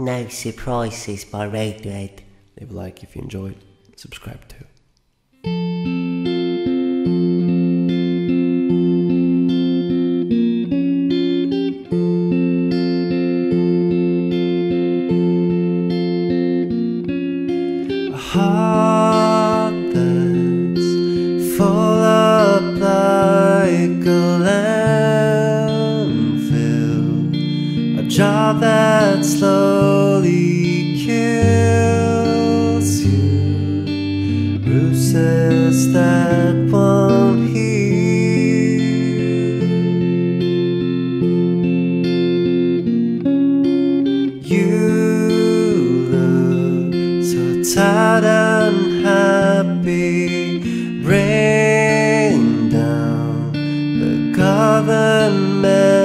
No Surprises by Radiohead. Leave a like if you enjoyed. Subscribe too. A heart that's full That slowly kills you. Bruises that won't heal. You look so tired and happy. Rain down the government.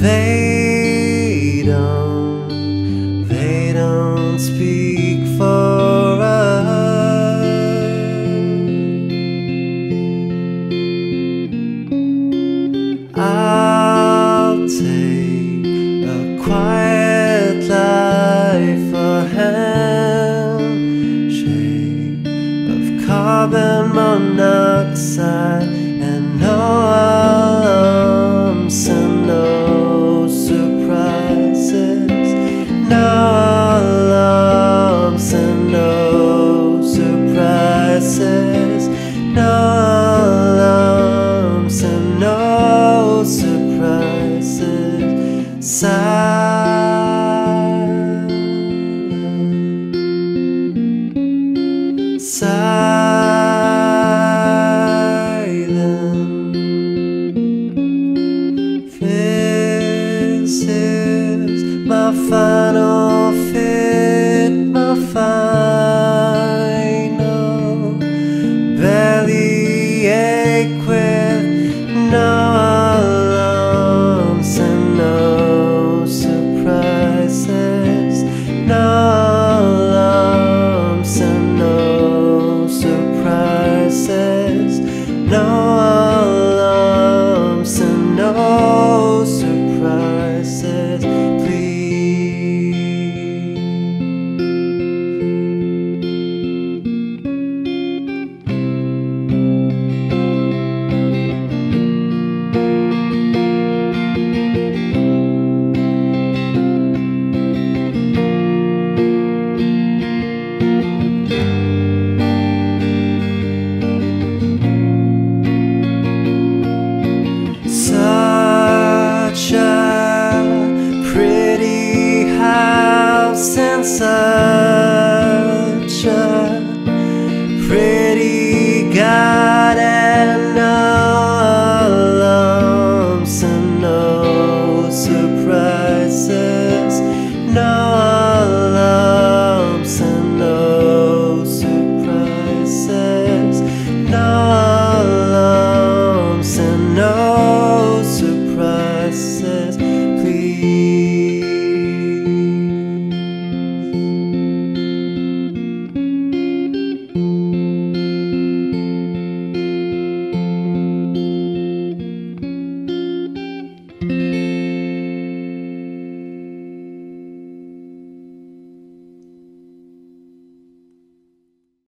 They they don't speak for us. I'll take a quiet life, a handshake of carbon monoxide, Silent.